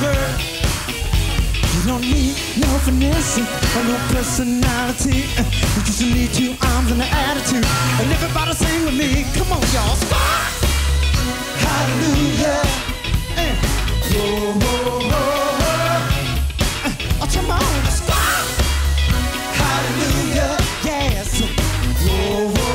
forever. You don't need no finesse or no personality. You just need two arms and an attitude. And everybody sing with me. Come on, y'all. Spark! Hallelujah. Eh. Whoa, whoa, whoa, Oh, come on. Spark! Hallelujah. Yes. Whoa, whoa.